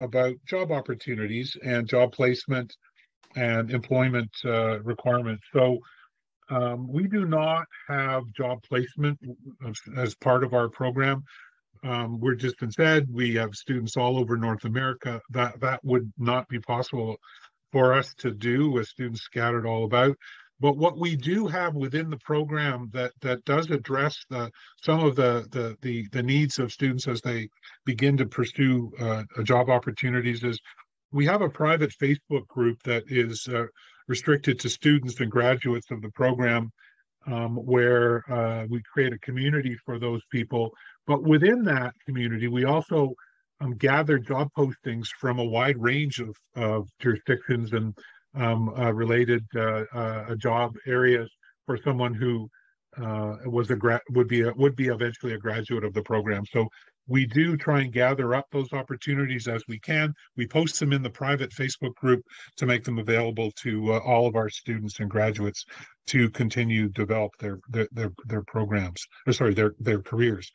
about job opportunities and job placement and employment uh, requirements. So um, we do not have job placement as, part of our program. Um, we're just instead we have students all over North America. That that would not be possible for us to do with students scattered all about. But what we do have within the program that that does address the some of the the the, the needs of students as they begin to pursue uh, job opportunities is we have a private Facebook group that is uh, restricted to students and graduates of the program, um, where uh, we create a community for those people. But within that community, we also um, gather job postings from a wide range of, of jurisdictions and um, uh, related uh, uh, job areas for someone who was a gra- would be a, would be eventually a graduate of the program. So we do try and gather up those opportunities as we can. We post them in the private Facebook group to make them available to uh, all of our students and graduates to continue develop their their their, their programs or sorry their their careers.